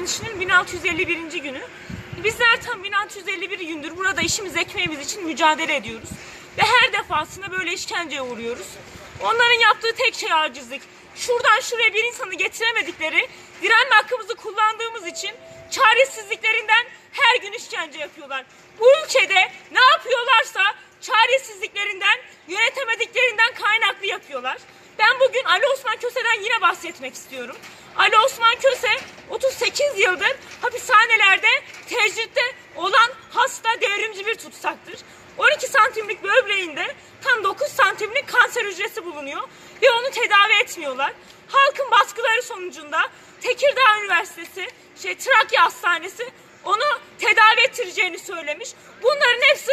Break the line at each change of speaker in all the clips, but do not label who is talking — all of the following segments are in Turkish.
direnişinin 1651. günü. Bizler tam 1651 gündür burada işimiz ekmeğimiz için mücadele ediyoruz. Ve her defasında böyle işkenceye uğruyoruz. Onların yaptığı tek şey acizlik. Şuradan şuraya bir insanı getiremedikleri, direnme hakkımızı kullandığımız için çaresizliklerinden her gün işkence yapıyorlar. Bu ülkede ne yapıyorlarsa çaresizliklerinden, yönetemediklerinden kaynaklı yapıyorlar. Ben bugün Ali Osman Köse'den yine bahsetmek istiyorum. Ali Osman Köse 38 yıldır hapishanelerde tecritte olan hasta devrimci bir tutsaktır. 12 santimlik böbreğinde tam 9 santimlik kanser hücresi bulunuyor ve onu tedavi etmiyorlar. Halkın baskıları sonucunda Tekirdağ Üniversitesi, şey Trakya Hastanesi onu tedavi ettireceğini söylemiş. Bunların hepsi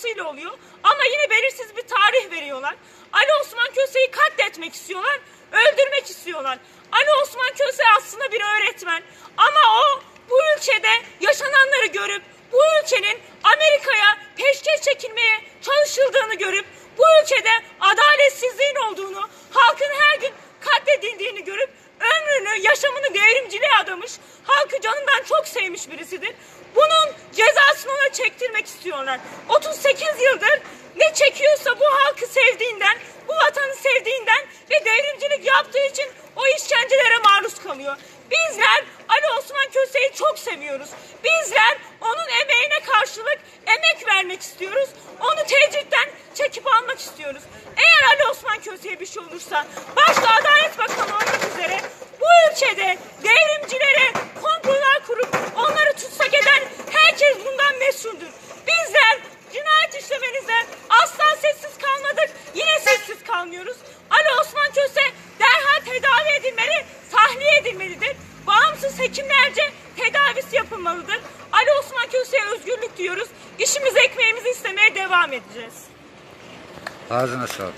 baskısıyla oluyor. Ama yine belirsiz bir tarih veriyorlar. Ali Osman Köse'yi katletmek istiyorlar, öldürmek istiyorlar. Ali Osman Köse aslında bir öğretmen. Ama o bu ülkede yaşananları görüp bu ülkenin Amerika'ya peşkeş çekilmeye çalışıldığını görüp bu ülkede adaletsizliğin olduğunu, halkın her gün katledildiğini görüp ömrünü, yaşamını devrimciliğe adamış, halkı canından çok sevmiş birisidir. Bunun cezasını ona çektirmek istiyorlar. 38 yıldır ne çekiyorsa bu halkı sevdiğinden, bu vatanı sevdiğinden ve devrimcilik yaptığı için o işkencelere maruz kalıyor. Bizler Ali Osman Köse'yi çok seviyoruz. Bizler onun emeğine karşılık emek vermek istiyoruz. Onu tecritten çekip almak istiyoruz. Eğer Ali Osman Köse'ye bir şey olursa başta Adalet Bakanı olmak üzere bu ülkede devrimcilere edilmelidir. Bağımsız hekimlerce tedavisi yapılmalıdır. Ali Osman Köse'ye özgürlük diyoruz. İşimizi ekmeğimizi istemeye devam edeceğiz.
Ağzına sağlık.